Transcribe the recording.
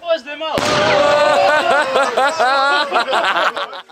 Hoe is de man?